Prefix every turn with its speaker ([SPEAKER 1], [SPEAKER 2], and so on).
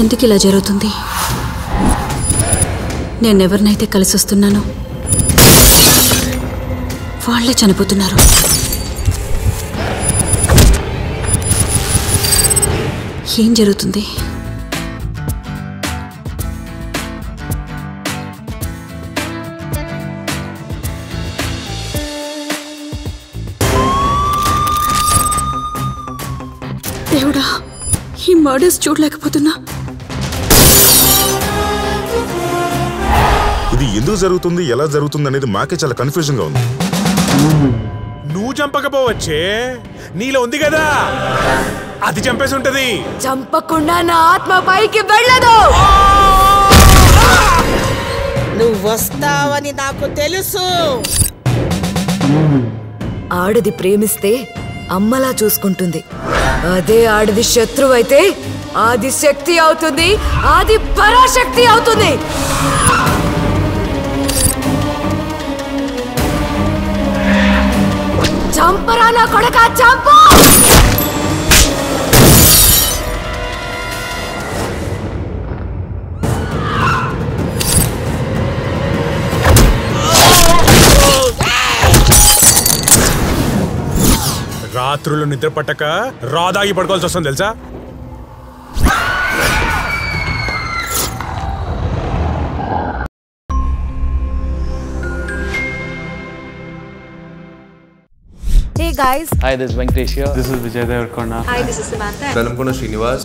[SPEAKER 1] ఎందుకు ఇలా జరుగుతుంది? నేనెవరినైతే కలిసి వస్తున్నానో వాళ్ళే చనిపోతున్నారు. ఏం జరుగుతుంది? దేవుడా ఈ మర్డర్స్ చూడలేకపోతున్నా.
[SPEAKER 2] ఇది ఎందుకు జరుగుతుంది ఎలా జరుగుతుంది అనేది మాకే చాలా కన్ఫ్యూజన్గా ఉంది.
[SPEAKER 3] నువ్వు చంపకపోవచ్చే? నీలో ఉంది కదా? అది చంపేసి ఉంటది.
[SPEAKER 4] చంపకుండా నా ఆత్మ పైకి వెళ్ళదు.
[SPEAKER 5] నువ్వు వస్తావని నాకు తెలుసు.
[SPEAKER 4] ఆడది ప్రేమిస్తే అమ్మలా చూసుకుంటుంది. అదే ఆడది శత్రువు అయితే ఆది శక్తి అవుతుంది ఆది పరాశక్తి అవుతుంది. చంపరా నా కొడక చంపు!
[SPEAKER 3] రాత్రులు నిద్ర పట్టక రాదాగి పడుకోవాల్సి వస్తుంది తెలుసా
[SPEAKER 4] Hey guys,
[SPEAKER 6] Hi, this is Venkatesh here.
[SPEAKER 7] This is Vijay Devarkonda.
[SPEAKER 8] Velankonda Srinivas